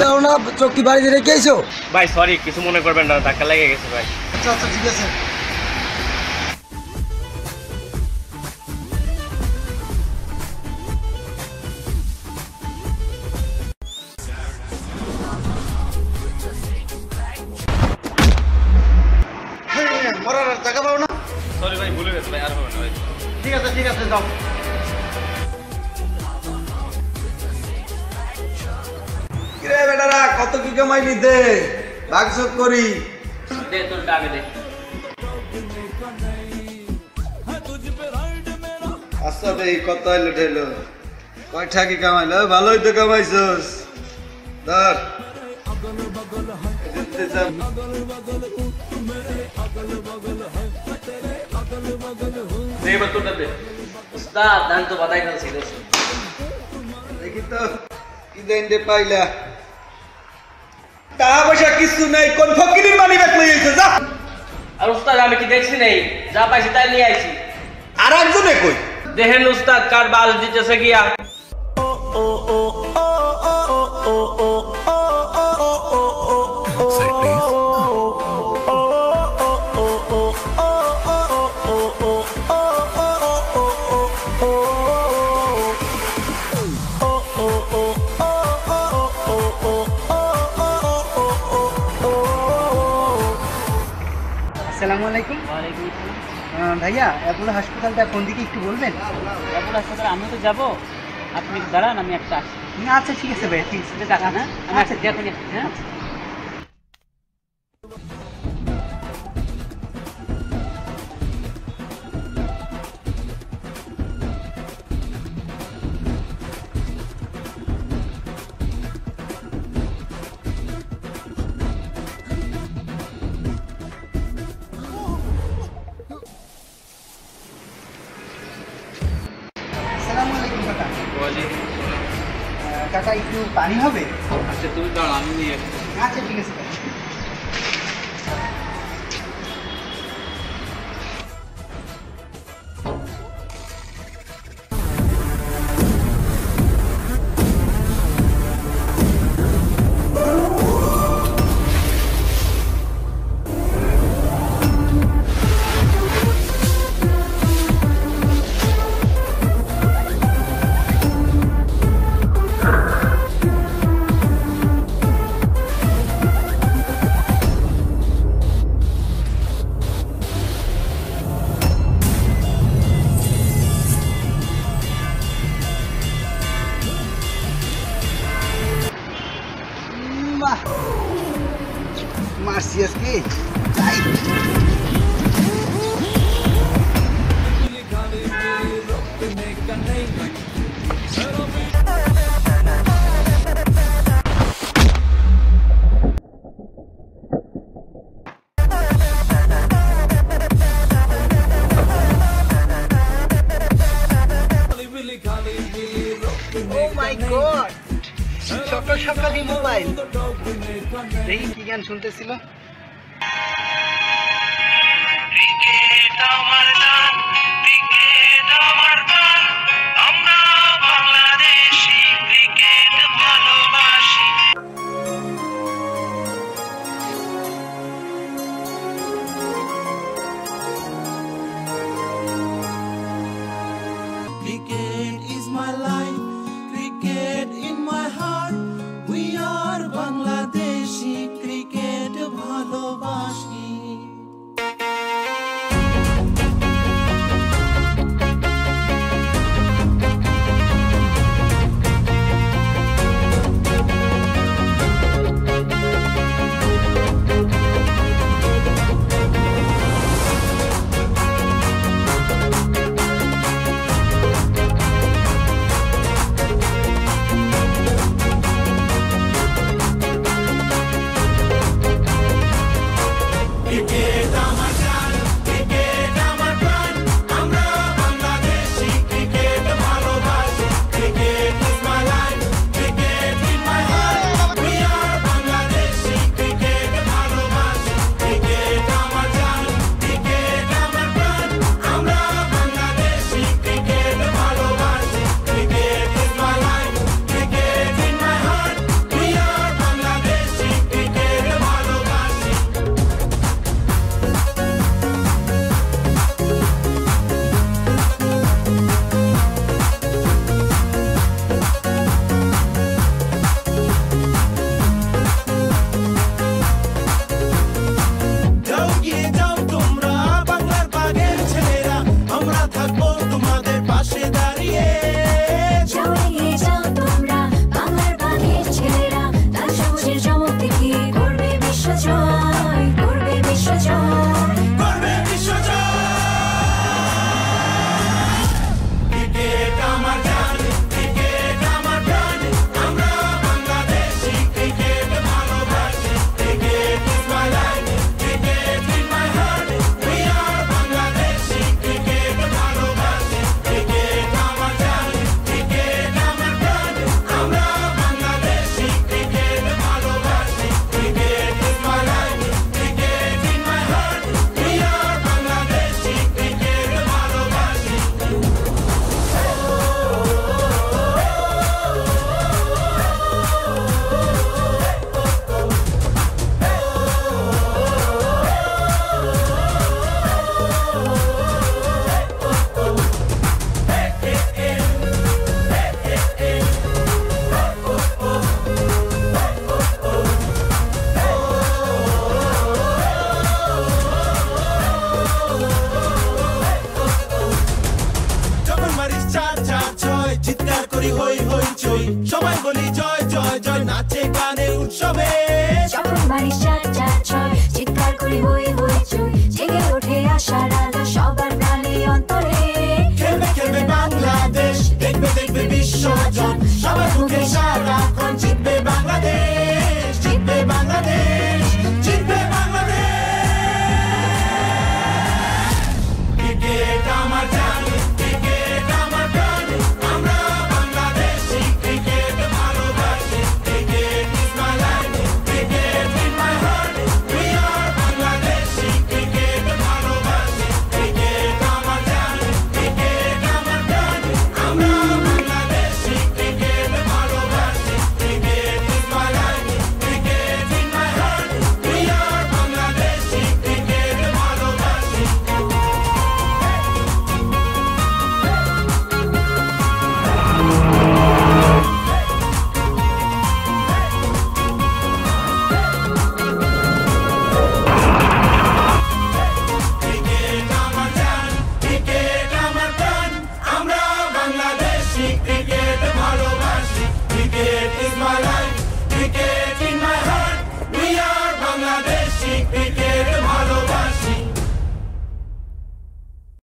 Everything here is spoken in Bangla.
যাও না চোখ কি বাড়িতে রেখে আইছো? ভাই সরি কিছু মনে করবেন না ধাক্কা লেগে গেছে ভাই। আচ্ছা আচ্ছা ঠিক আছে। মরার আর জায়গা পাও না। সরি ভাই ভুলে গেছে ভাই আর হবে না ভাই। ঠিক আছে ঠিক আছে যাও। কিরে বেটারা কত কি কামাইলি দে? ভাগযোগ করি। দে তোর ডাকে দে। আচ্ছা দে কত হইল ঢেলো? কয় ঠাকি কামাইলো? ভালোই তো কামাইছস। ধর। দিতে যা। দে এবার তোরটা দে। উস্তাদ দান তো বাদাই ফেলছি দেখি তো কি দেন দে পাইলা? টাকা পয়সা কিছু নাই কোন ফকিরের মানি ব্যাগ লই আইছো যা। আর উস্তাদ আমি কি দেখছি নেই? যা পাইছি তাই নিয়ে আইছি। আর একজনে কই? দেখেন উস্তাদ কার বাস দিতেছে গিয়া। আসসালামু আলাইকুম। ভাইয়া অ্যাপোলো হাসপাতালটা কোন দিকে একটু বলবেন? অ্যাপোলো হাসপাতালে আমি তো যাব। আপনি দাঁড়ান আমি একটা আসছি। আচ্ছা ঠিক আছে ভাইয়া ঠিক আছে। টাকা হ্যাঁ? আমি আচ্ছা দেখুন হ্যাঁ? আহ, কাকা একটু পানি হবে? আচ্ছা তুমি দাঁড়া আমি নিয়ে আচ্ছা ঠিক আছে। Así es que. ¡Ay! সকাল সকালই মোবাইল। দেখি কি গান শুনতেছিল? Cricket হই সবাই বলি জয় জয় জয়, নাচে, গানে, উৎসবে। সকল বাড়ি সাত চার ছয়, চিৎকার করি হই হই We get it.